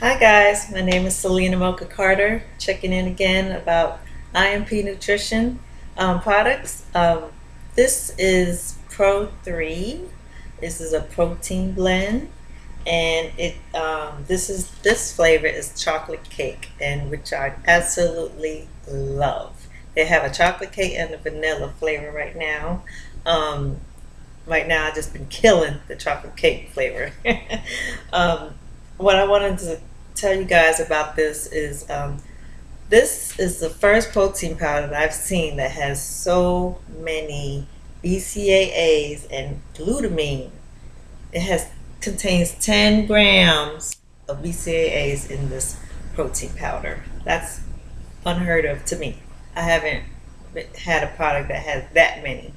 Hi guys, my name is Celena Mocha Carter, checking in again about INP Nutrition um, products. Um, this is Pro 3. This is a protein blend and it um, this is this flavor is chocolate cake and which I absolutely love. They have a chocolate cake and a vanilla flavor right now. Um, right now I've just been killing the chocolate cake flavor. what I wanted to tell you guys about this is um, this is the first protein powder that I've seen that has so many BCAAs and glutamine. It has contains 10 grams of BCAAs in this protein powder. That's unheard of to me. I haven't had a product that has that many.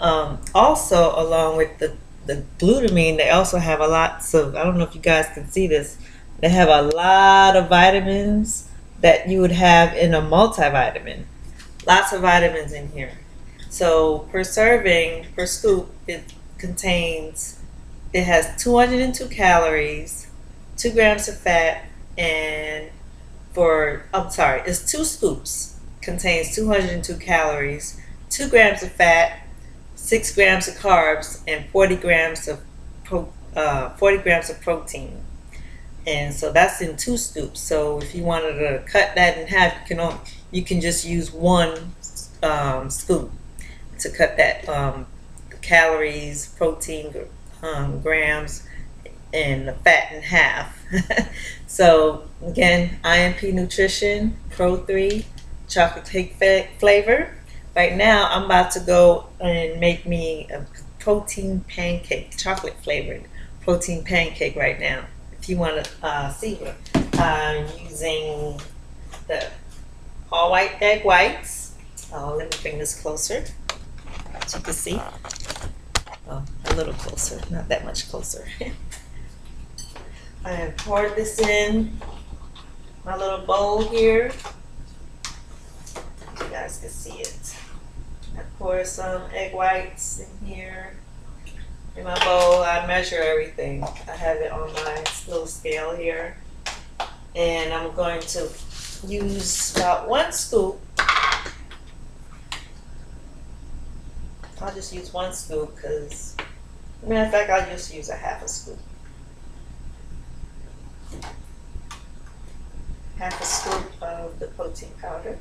Um, also, along with the, the glutamine, they also have a lots of, I don't know if you guys can see this, they have a lot of vitamins that you would have in a multivitamin. Lots of vitamins in here. So per serving, per scoop, it contains, it has 202 calories, 2 grams of fat, and for, I'm sorry, it's two scoops, contains 202 calories, 2 grams of fat, 6 grams of carbs, and 40 grams of, pro, uh, 40 grams of protein and so that's in two scoops. So if you wanted to cut that in half, you can you can just use one um, scoop to cut that um, calories, protein um, grams, and the fat in half. so again, INP Nutrition Pro 3 chocolate cake flavor. Right now, I'm about to go and make me a protein pancake, chocolate flavored protein pancake right now If you want to uh, see it, I'm using the all white egg whites. Oh, let me bring this closer so you can see. Oh, a little closer, not that much closer. I have poured this in my little bowl here. You guys can see it. I pour some um, egg whites in here in my bowl. I measure everything. I have it on my little scale here. And I'm going to use about one scoop. I'll just use one scoop because, matter of fact, I'll just use a half a scoop. Half a scoop of the protein powder.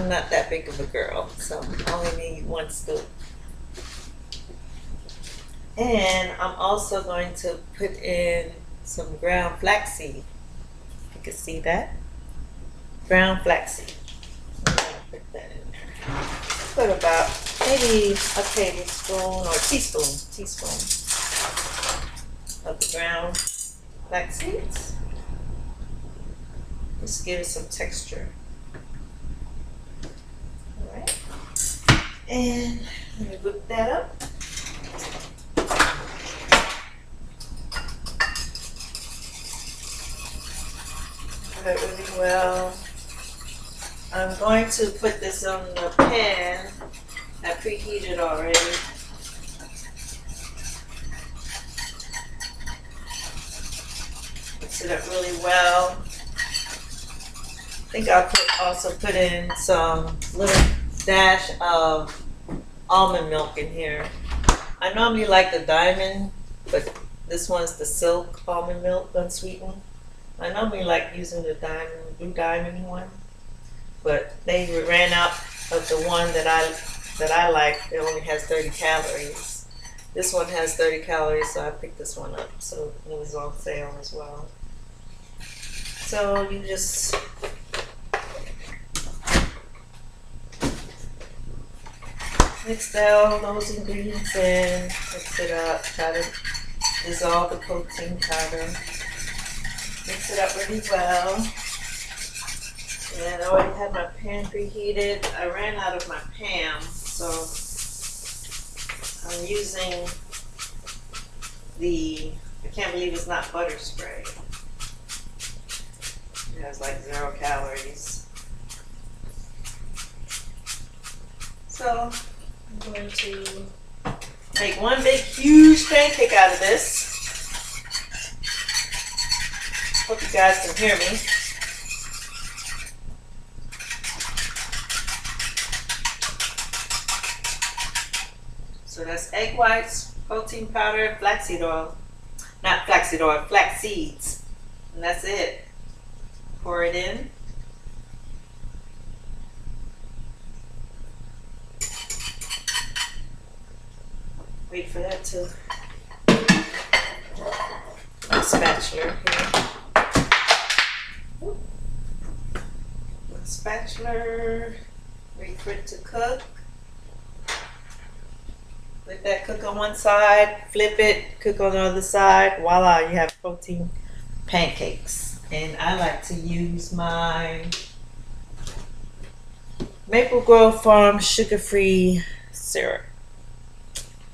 I'm not that big of a girl, so I only need one scoop. And I'm also going to put in some ground flaxseed. You can see that. Ground flaxseed. Put about maybe a tablespoon or teaspoon, teaspoon of the ground flax seeds. Just give it some texture. And let me whip that up. It really well. I'm going to put this on the pan. I preheated already. Mix it up really well. I think I'll put, also put in some little dash of almond milk in here. I normally like the diamond, but this one's the silk almond milk unsweetened. I normally like using the diamond, blue diamond one, but they ran out of the one that I that I like. It only has 30 calories. This one has 30 calories, so I picked this one up. So it was on sale as well. So you just mix all those ingredients in, mix it up, try to dissolve the protein powder. Mix it up really well. And I already had my pan preheated. I ran out of my pan, so I'm using the, I can't believe it's not butter spray. It has like zero calories. So to make one big huge pancake out of this. Hope you guys can hear me. So that's egg whites, protein powder, flaxseed oil. Not flaxseed oil, flax seeds. And that's it. Pour it in. Wait for that to my spatula here. My spatula. Wait for it to cook. Let that cook on one side, flip it, cook on the other side. Voila, you have protein pancakes. And I like to use my Maple Grove Farm sugar free syrup.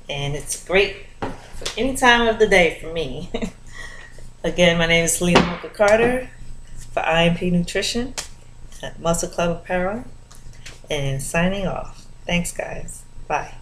And it's great for any time of the day for me. Again, my name is Celena Mocha Carter for INP Nutrition at Muscle Club Apparel and signing off. Thanks, guys. Bye.